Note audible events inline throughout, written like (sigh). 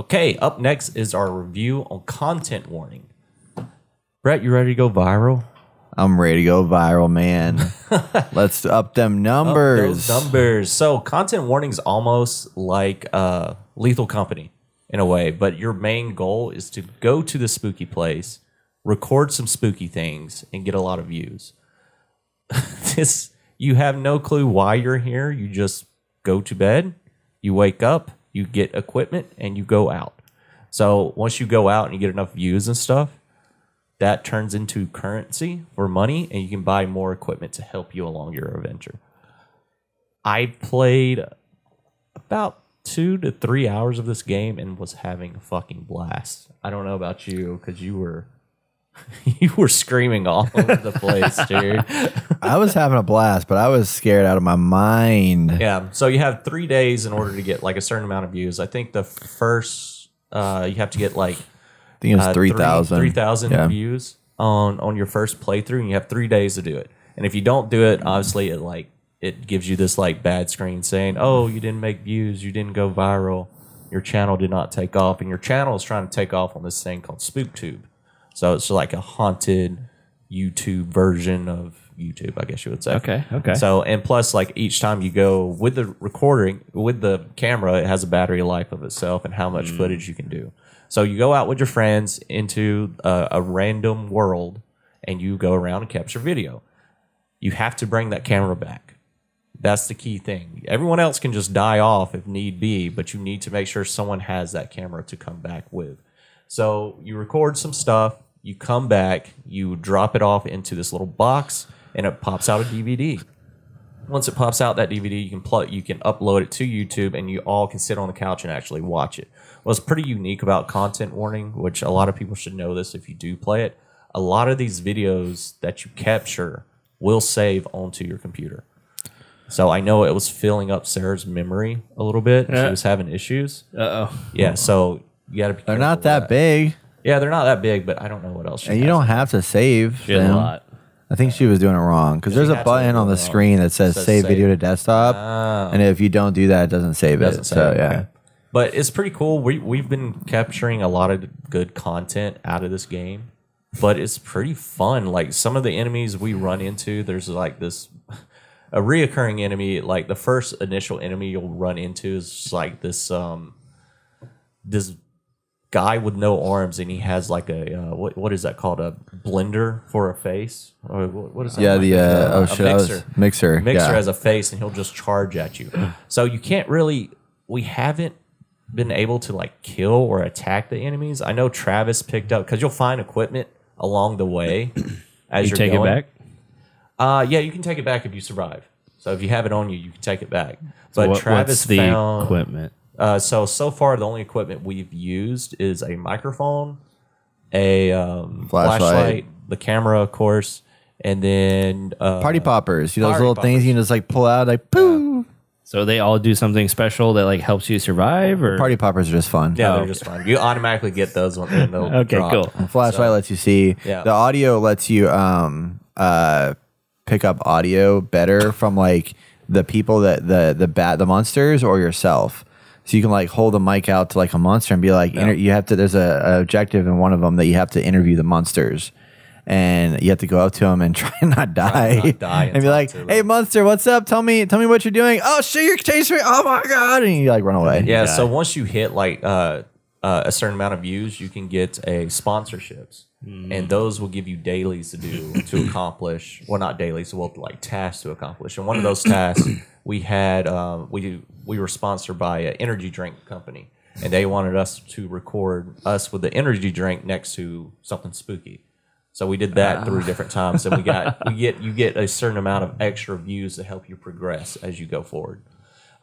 Okay, up next is our review on content warning. Brett, you ready to go viral? I'm ready to go viral, man. (laughs) Let's up them numbers. Those numbers. So, content warning is almost like uh, Lethal Company in a way, but your main goal is to go to the spooky place, record some spooky things, and get a lot of views. (laughs) this you have no clue why you're here. You just go to bed, you wake up, you get equipment, and you go out. So once you go out and you get enough views and stuff, that turns into currency for money, and you can buy more equipment to help you along your adventure. I played about two to three hours of this game and was having a fucking blast. I don't know about you because you were (laughs) you were screaming all over the place, (laughs) dude. I was having a blast, but I was scared out of my mind. Yeah. So you have three days in order to get like a certain amount of views. I think the first uh, you have to get like I think it was uh, 3,000. 3,000 Yeah. views on on your first playthrough, and you have three days to do it. And if you don't do it, obviously it like it gives you this like bad screen saying, "Oh, you didn't make views, you didn't go viral, your channel did not take off," and your channel is trying to take off on this thing called SpookTube. So it's like a haunted YouTube version of YouTube, I guess you would say. Okay, okay. So and plus, like each time you go with the recording with the camera, it has a battery life of itself and how much mm. footage you can do. So you go out with your friends into a, a random world, and you go around and capture video. You have to bring that camera back. That's the key thing. Everyone else can just die off if need be, but you need to make sure someone has that camera to come back with. So you record some stuff, you come back, you drop it off into this little box, and it pops out a DVD. Once it pops out that DVD, you can plug, you can upload it to YouTube, and you all can sit on the couch and actually watch it. What's pretty unique about content warning, which a lot of people should know this if you do play it, a lot of these videos that you capture will save onto your computer. So I know it was filling up Sarah's memory a little bit. She was having issues. Uh oh. Yeah, so you got to be. They're not with that big. Yeah, they're not that big, but I don't know what else. She And you has. don't have to save She had a them. lot. I think she was doing it wrong because there's a button on the wrong. screen that says, Says save, save. video to desktop. Ah. And if you don't do that, it doesn't save Doesn't it. say, So, okay. yeah. But it's pretty cool. We we've been capturing a lot of good content out of this game, but it's pretty fun. Like some of the enemies we run into, there's like this (laughs) a reoccurring enemy. Like the first initial enemy you'll run into is like this um this guy with no arms, and he has like a uh, what what is that called a blender for a face? Or what what is that? Yeah, like? the, uh, oh a shit, I was, mixer. mixer. Mixer yeah. has a face and he'll just charge at you. (sighs) so you can't really. We haven't been able to like kill or attack the enemies. I know Travis picked up because you'll find equipment along the way (coughs) as You you're take it back. Uh, yeah, you can take it back if you survive. So if you have it on you, you can take it back. But What- Travis what's the found equipment? Uh, so so far the only equipment we've used is a microphone, a um, Flashlight. flashlight, the camera, of course, and then uh, Party poppers. You know those Party little things you can just like pull out, like poo. So they all do something special that like helps you survive, or Party poppers are just fun. Yeah, Oh, they're just fun. You automatically get those when and they'll (laughs) Okay, drop. cool. The flashlight lets you see. Yeah. The audio lets you um uh pick up audio better from like the people that the the bat the monsters or yourself. So you can like hold the mic out to like a monster and be like, inter- you have to. There's a, a objective in one of them that you have to interview the monsters, and you have to go up to them and (laughs) try and not die, not die and and be like, "Hey, monster, what's up? Tell me, tell me what you're doing. Oh shit, you're chasing me! Oh my god!" And you like run away. Yeah, die. so once you hit like uh, uh, a certain amount of views, you can get a sponsorships, and those will give you dailies to do to (coughs) accomplish. Well, not dailies, so well like tasks to accomplish. And one of (coughs) those tasks we had, um, we we were sponsored by an energy drink company, and they wanted us to record us with the energy drink next to something spooky. So we did that three different times, and we got (laughs) we get you get a certain amount of extra views to help you progress as you go forward.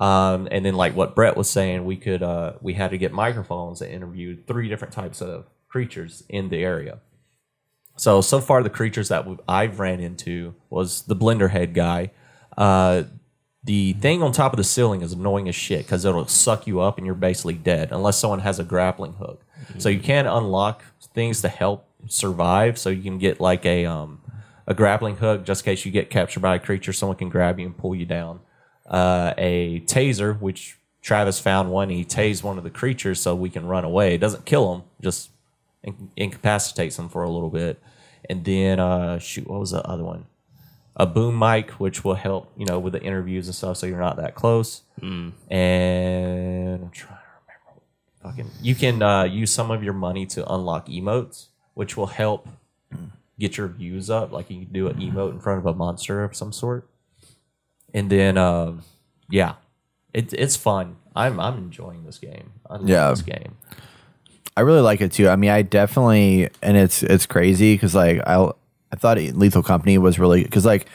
Um, and then like what Brett was saying, we could uh, we had to get microphones that interview three different types of creatures in the area. So so far the creatures that we've, I've ran into was the blender head guy. Uh, the thing on top of the ceiling is annoying as shit because it'll suck you up and you're basically dead unless someone has a grappling hook. So you can unlock things to help survive. So you can get like a um, a grappling hook just in case you get captured by a creature. Someone can grab you and pull you down. Uh, a taser, which Travis found one. He tased one of the creatures so we can run away. It doesn't kill them, just in- incapacitates them for a little bit. And then uh, shoot, what was the other one? A boom mic, which will help you know with the interviews and stuff, so you're not that close. And I'm trying to remember. Fucking, you can uh, use some of your money to unlock emotes, which will help get your views up. Like you can do an emote in front of a monster of some sort. And then, um, yeah, it, it's fun. I'm I'm enjoying this game. I love Yeah. this game. I really like it too. I mean, I definitely, and it's it's crazy because like I I thought Lethal Company was really because like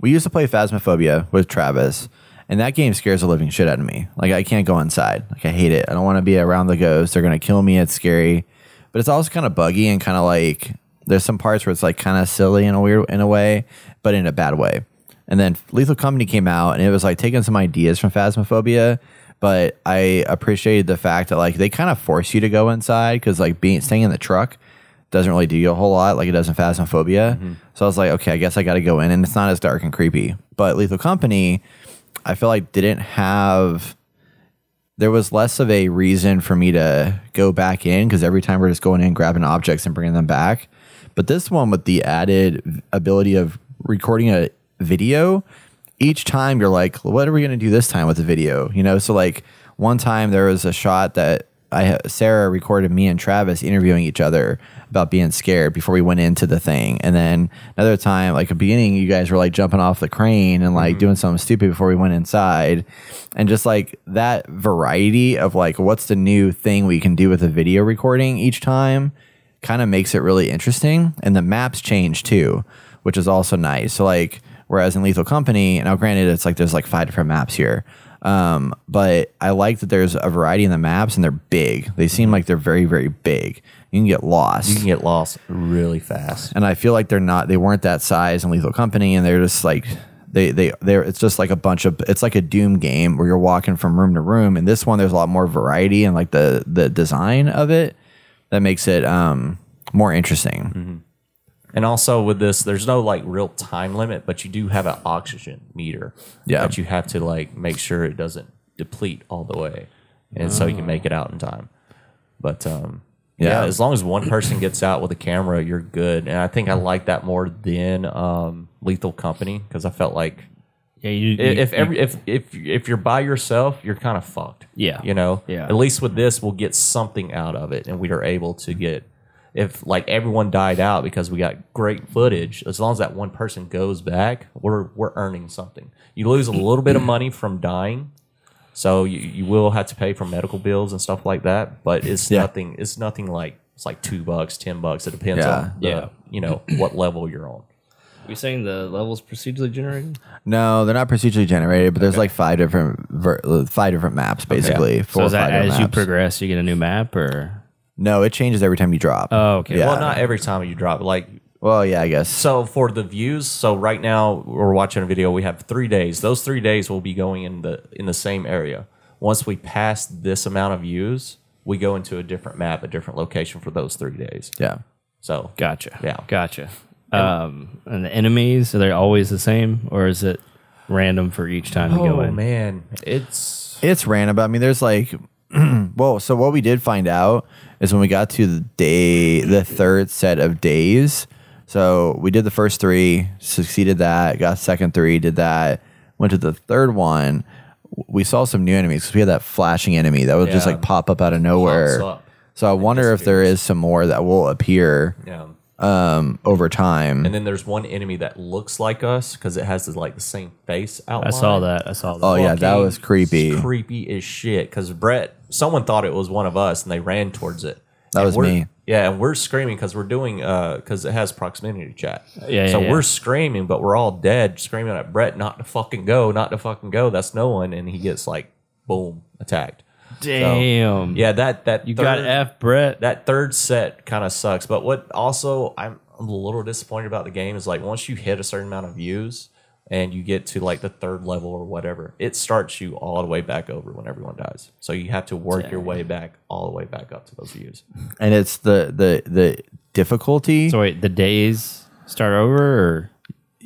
we used to play Phasmophobia with Travis, and that game scares the living shit out of me. Like I can't go inside. Like I hate it. I don't want to be around the ghosts. They're gonna kill me. It's scary, but it's also kind of buggy and kind of like there's some parts where it's like kind of silly in a weird in a way, but in a bad way. And then Lethal Company came out, and it was like taking some ideas from Phasmophobia, but I appreciated the fact that like they kind of force you to go inside because like being staying in the truck doesn't really do you a whole lot like it does in Phasmophobia. Mm-hmm. So I was like, okay, I guess I got to go in, and it's not as dark and creepy. But Lethal Company, I feel like didn't have. There was less of a reason for me to go back in because every time we're just going in, grabbing objects and bringing them back. But this one with the added ability of recording a video, each time you're like, what are we going to do this time with the video? You know, so like one time there was a shot that I Sarah recorded me and Travis interviewing each other about being scared before we went into the thing, and then another time, like a beginning, you guys were like jumping off the crane and like mm-hmm. doing something stupid before we went inside, and just like that variety of like what's the new thing we can do with a video recording each time kind of makes it really interesting, and the maps change too, which is also nice. So like whereas in Lethal Company, now granted it's like there's like five different maps here. Um, but I like that there's a variety in the maps and they're big. They seem like they're very, very big. You can get lost. You can get lost really fast. and I feel like they're not they weren't that size in Lethal Company and they're just like they they they're it's just like a bunch of it's like a doom game where you're walking from room to room and this one there's a lot more variety and like the the design of it that makes it um more interesting. And also with this, there's no like real time limit, but you do have an oxygen meter Yeah. that you have to like make sure it doesn't deplete all the way, and so you can make it out in time. But um, yeah. Yeah. as long as one person gets out with a camera, you're good. And I think I like that more than um, Lethal Company because I felt like Yeah, you, you- if every if if if you're by yourself, you're kind of fucked. Yeah. you know. Yeah. At least with this, we'll get something out of it, and we are able to get. If like everyone died out because we got great footage, as long as that one person goes back, we're we're earning something. You lose a little bit of money from dying, so you, you will have to pay for medical bills and stuff like that. But it's Yeah. nothing. It's nothing like it's like two bucks, ten bucks. It depends Yeah. on the, Yeah. you know what level you're on. you saying the levels procedurally generated? No, they're not procedurally generated, but there's like five different ver- five different maps basically. So Four is that five different as you progress, you get a new map, or No, it changes every time you drop. oh, okay. Yeah. Well, not every time you drop. Like well, yeah, I guess. So for the views, so right now we're watching a video. We have three days. Those three days will be going in the in the same area. Once we pass this amount of views, we go into a different map, a different location for those three days. Yeah. So Gotcha. Yeah. Gotcha. Um, and the enemies are they always the same, or is it random for each time you go in? oh man, it's It's random, but I mean, there's like, (clears throat) well, so what we did find out is when we got to the day, the third set of days. So we did the first three, succeeded that, got second three, did that, went to the third one. We saw some new enemies because we had that flashing enemy that would just like pop up out of nowhere. So I wonder if there is some more that will appear yeah. Um, over time. And then there's one enemy that looks like us because it has the, like the same face outline. I saw that. I saw that. Oh, yeah, that fucking was creepy. Creepy as shit. Because Brett, someone thought it was one of us, and they ran towards it. That And was we're- me. Yeah, and we're screaming because we're doing because it has proximity chat. Yeah, So yeah, yeah. we're screaming, but we're all dead, screaming at Brett not to fucking go, not to fucking go. That's no one, and he gets like boom attacked. Damn. Yeah, that that You got F, Brett. that third set kind of sucks. But what also I'm a little disappointed about the game is like once you hit a certain amount of views and you get to like the third level or whatever, it starts you all the way back over when everyone dies. So you have to work your way back all the way back up to those views. and it's the, the, the difficulty. So wait, the days start over, or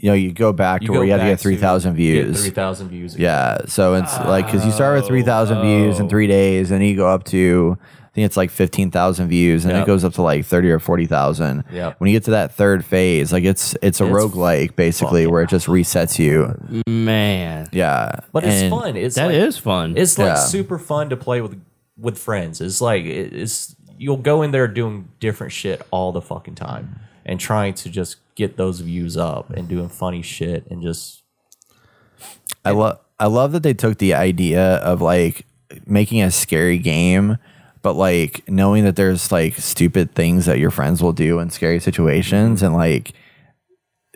you know you go back to where you have to get three thousand views. Three thousand views. again. Yeah, so it's like because you start with oh, three thousand views in oh. three days, and you go up to I think it's like fifteen thousand views, and Yep. it goes up to like thirty or forty thousand. Yeah. When you get to that third phase, like it's it's a It's roguelike basically where it just resets you. Man, Yeah, But it's fun. It's that like, is fun. It's like Yeah. super fun to play with with friends. It's like it's you'll go in there doing different shit all the fucking time and trying to just get those views up and doing funny shit and just I love I love that they took the idea of like making a scary game, but like knowing that there's like stupid things that your friends will do in scary situations and like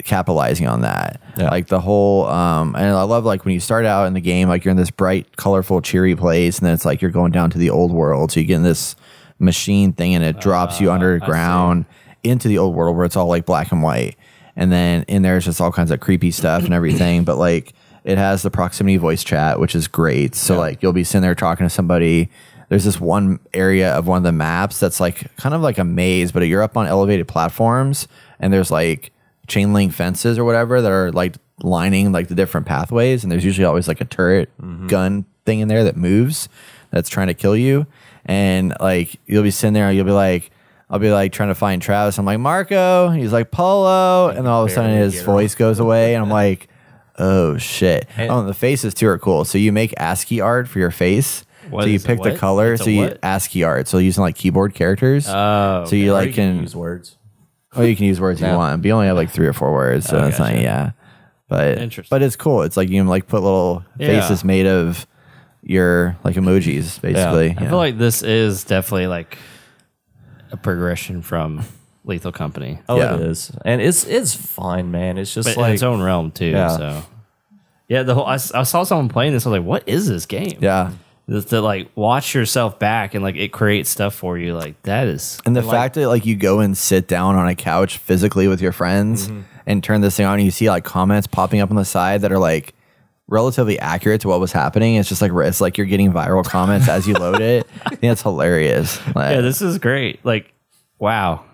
capitalizing on that. Yeah. Like the whole um and I love like when you start out in the game, like you're in this bright, colorful, cheery place, and then it's like you're going down to the old world. So you get in this machine thing and it drops you underground into the old world where it's all like black and white. And then in there's just all kinds of creepy stuff and everything. But like it has the proximity voice chat, which is great. So like you'll be sitting there talking to somebody. There's this one area of one of the maps that's like kind of like a maze, but you're up on elevated platforms and there's like chain link fences or whatever that are like lining like the different pathways. And there's usually always like a turret mm-hmm. gun thing in there that moves that's trying to kill you. And like you'll be sitting there and you'll be like, I'll be like trying to find Travis. I'm like, Marco. He's like, Polo. And then all of a sudden his get him. voice goes away. And I'm (laughs) like, oh shit. And- oh, and the faces too are cool. So you make ASCII art for your face. What so you pick the color. It's So you what? ASCII art. So using like keyboard characters. Oh, so you or like you can can use words. Oh, you can use words you want, but you only have like three or four words, so Oh, that's not yeah. But Interesting. but it's cool. It's like you can like put little Yeah. faces made of your like emojis, basically. I Yeah. feel like this is definitely like a progression from Lethal Company, Oh, Yeah. it is, and it's it's fun, man. It's just but in like its own realm too. Yeah. So, yeah, the whole I saw someone playing this. I was like, "What is this game?" yeah. Just to like watch yourself back and like it creates stuff for you. Like that is And the like, fact that like you go and sit down on a couch physically with your friends Mm-hmm. and turn this thing on and you see like comments popping up on the side that are like relatively accurate to what was happening. It's just like it's like you're getting viral (laughs) comments as you load it. I think that's hilarious. Like, yeah, this is great. Like, wow.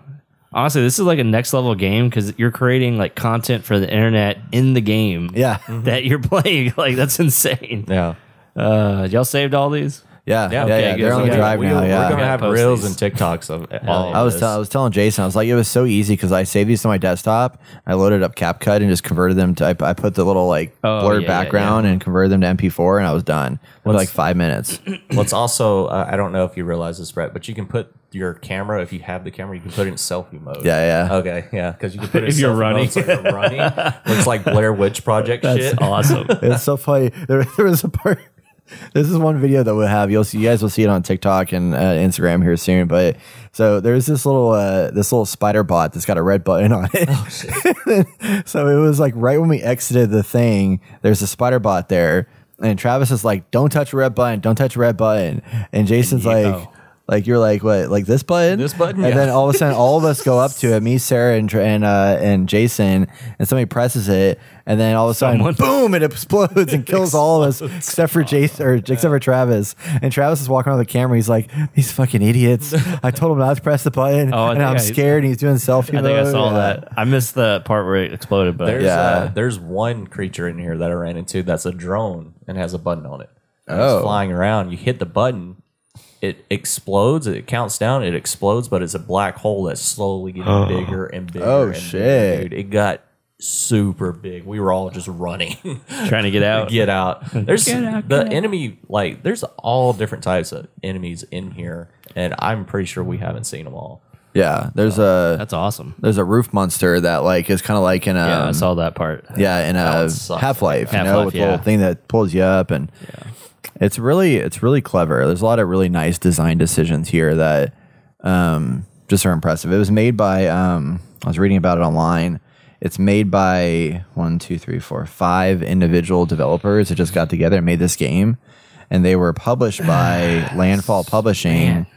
Honestly, this is like a next level game because you're creating like content for the internet in the game. yeah. (laughs) that you're playing. (laughs) Like that's insane. yeah. Uh, y'all saved all these? Yeah, yeah, okay, yeah. They're on the gotta- drive we, now. We're Yeah, gonna have post reels these. and TikToks of all. of I was this. tell, I was telling Jason I was like it was so easy because I saved these to my desktop. I loaded up CapCut and just converted them to. I, I put the little like Oh, blurred yeah, yeah, background and converted them to MP4 and I was done. It was like five minutes. (clears throat) Let's also, uh, I don't know if you realize this, Brett, but you can put your camera, if you have the camera, you can put it in selfie mode. Yeah, yeah. Okay, yeah, because you can (laughs) put it If in you're running. Mode, so you're running. Looks like Blair Witch Project (laughs) That's shit. awesome. it's so funny. There, (laughs) there was a part. This is one video that we'll have. You'll see. You guys will see it on TikTok and uh, Instagram here soon. But so there's this little uh, this little spider bot that's got a red button on it. (laughs) so it was like right when we exited the thing, there's a spider bot there, and Travis is like, "Don't touch a red button. Don't touch a red button." And Jason's you like. Like you're like what like this button This button? and Yeah. then all of a sudden all of us go up to (laughs) it me Sarah and and uh, and Jason and somebody presses it and then all of a sudden Someone- (laughs) boom it explodes and kills all of us except for Jason or except for Travis and Travis is walking around the camera he's like these fucking idiots I told him not to press the button Oh, and I'm I- scared and he's doing selfie I think I saw Yeah. that. I missed the part where it exploded, but There's, Yeah. uh, there's one creature in here that I ran into that's a drone and has a button on it. And Oh. It's flying around. You hit the button, it explodes. It counts down. It explodes, but it's a black hole that's slowly getting oh. bigger and bigger. Oh, and bigger, shit. dude. It got super big. We were all just running. (laughs) trying to get out. get out. (laughs) There's Get out, the get out. enemy. Like there's all different types of enemies in here, and I'm pretty sure we haven't seen them all. yeah there's a That's awesome. there's a roof monster that like is kind of like in a Yeah, I saw that part. Yeah, in That a. Half Life, you know, Half-Life, with the yeah. little thing that pulls you up, and it's really it's really clever. There's a lot of really nice design decisions here that um, just are impressive. It was made by um, I was reading about it online. It's made by one, two, three, four, five individual developers that just got together and made this game, and they were published (sighs) by Landfall Publishing. Man.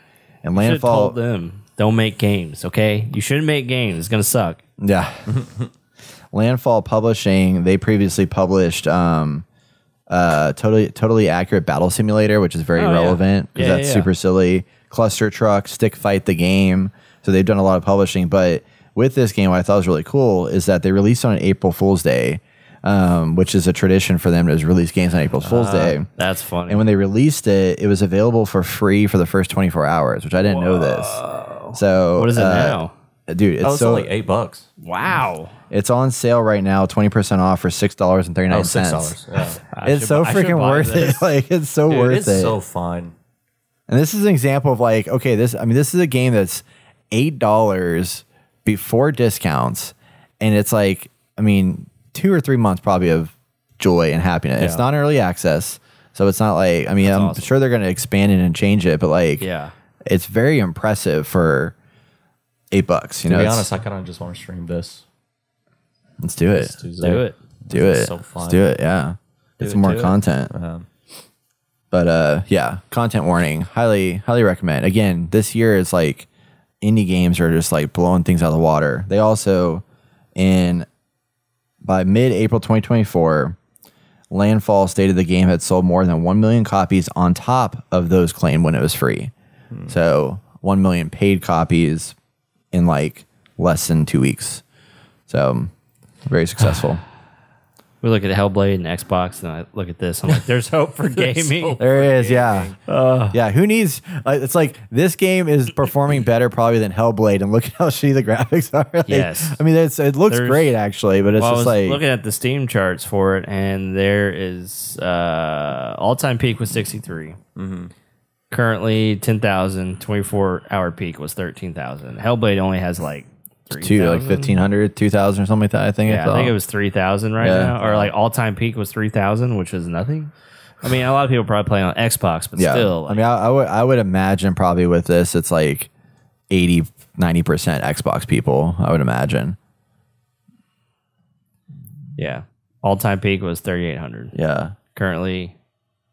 And Should have told Landfall, them don't make games. Okay, you shouldn't make games. It's gonna suck. Yeah. (laughs) Landfall Publishing, they previously published um uh totally totally accurate battle simulator, which is very Oh, relevant because Yeah, that's yeah, super silly. Cluster truck, stick fight the game. So they've done a lot of publishing, but with this game, what I thought was really cool is that they released on April Fool's Day, um, which is a tradition for them to release games on April Fool's Day. That's funny. And when they released it, it was available for free for the first 24 hours, which I didn't know this. So what is it uh, now? dude? It's Oh, it's so only eight bucks. Wow. It's on sale right now, 20 percent off for six dollars and thirty nine cents. thirty nine Oh, six dollars. Yeah. It's should so bu- freaking worth this. it. (laughs) Like it's so Dude, worth it's it. so fun. And this is an example of like, okay, this I mean, this is a game that's eight dollars before discounts, and it's like, I mean, two or three months probably of joy and happiness. It's Yeah. not early access, so it's not like I mean, I'm awesome. sure they're going to expand it and change it, but like, Yeah. it's very impressive for eight bucks. You To know, be honest, I kind of just want to stream this. Let's do it. Tuesday. Do it. Do It's it. so Let's do it. Yeah, get it, more content. Um, But uh yeah, content warning. Highly highly recommend. Again, this year is like indie games are just like blowing things out of the water. They also in by mid-April 2024, Landfall stated the game had sold more than 1 million copies on top of those claimed when it was free. So, 1 million paid copies in like less than 2 weeks. So, very successful. (sighs) We look at Hellblade and Xbox, and I look at this. I'm like, there's hope for (laughs) gaming. hope. There it is, yeah, yeah. Who needs? Like, it's like this game is performing better probably than Hellblade, and look at how shitty the graphics are. (laughs) Like, Yes. I mean it's, it looks There's- great actually, but it's Well, I was just like looking at the Steam charts for it, and there is uh, all time peak was 63. Mm-hmm. Currently, 10,000. 24 hour peak was 13,000. Hellblade only has like 3,000. two like 1500, 2000 or something like that. I think. Yeah, I saw. think it was 3,000 right Yeah. now. Or like all time peak was 3,000, which is nothing. I mean, a lot of people probably play on Xbox, but Yeah, still. I mean, I, I would I would imagine probably with this, it's like 80, 90 percent Xbox people. I would imagine. yeah. All time peak was 3,800. Yeah, Currently,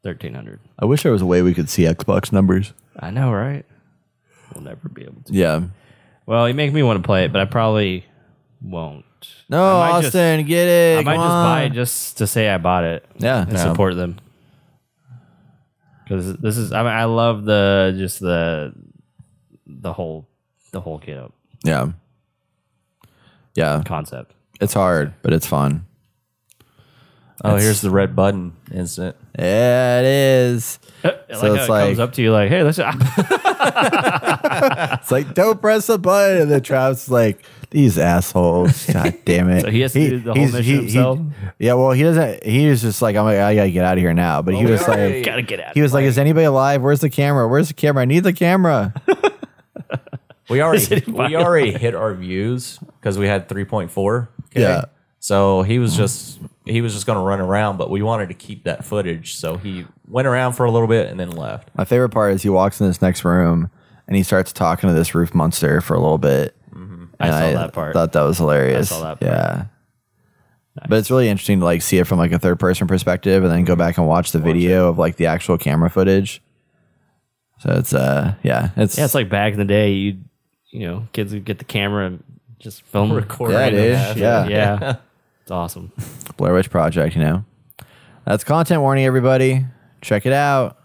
1,300. I wish there was a way we could see Xbox numbers. I know, right? We'll never be able to. Yeah. Well, you make me want to play it, but I probably won't. No, I might just- Austin, get it. I might come just buy it just to say I bought it. Yeah, and no. support them. Because this is, I mean, I love the just the the whole the whole kit up Yeah. Yeah. concept. It's hard, but it's fun. Oh, here's the red button incident. Yeah, it is. Uh, like So how it's it like- comes up to you like, hey, let's. It's like don't press the button, and the Travis is like these assholes. (laughs) God damn it! So he has to do the whole he's- mission himself? yeah, well, he doesn't. He was just like, I'm like, I gotta get out of here now. But he was like, Gotta get out. he was like, is anybody alive? Where's the camera? Where's the camera? I need the camera. We (laughs) already we already hit our views because we had 3.4. Yeah. So he was just he was just going to run around, but we wanted to keep that footage. So he went around for a little bit and then left. My favorite part is he walks in this next room and he starts talking to this roof monster for a little bit. I And saw that part. Thought that was hilarious. I saw that part. Yeah. But it's really interesting to like see it from like a third person perspective and then go back and watch the video of like the actual camera footage. So it's uh yeah, it's yeah, it's like back in the day, you you know, kids would get the camera and just film Record Yeah, random dude. Yeah. Yeah, (laughs) it's awesome. Blair Witch Project, you know. That's content warning, everybody. Check it out.